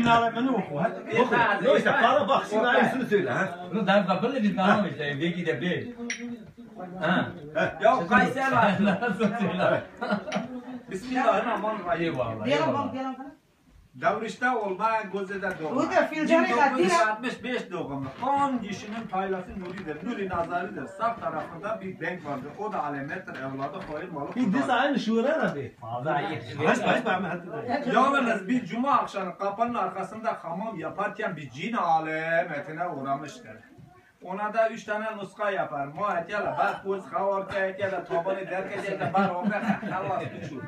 Sinale ben oku. Hadi. Yok işte bana bak şimdi aynısını söyle ha. Bunu da kapılı bir tamam işte. Bir gidip bir. Ha. Ya Kayseri var. Nasıl söyle? Bismillahirrahmanirrahim. Eyvallah. Eyvallah. bak diyelim bana. Davrişte olma gözede doğma. Bu da filcanı katıyor. 1965 doğumlu. 10 kişinin paylası Nuri'dir. Nuri Nazari'dir. Sağ tarafında bir denk vardır. O da alamettir. Evladı hayır malı. Bir diz aynı şuura iyi. Haç haç ben hadi. Yalnız bir cuma akşamı kapının arkasında hamam yaparken bir cin alemetine uğramıştır. Ona da üç tane nuska yapar. Muayet yala bak kuz havar kayet yala tabanı derke yala bar omre halas biçur.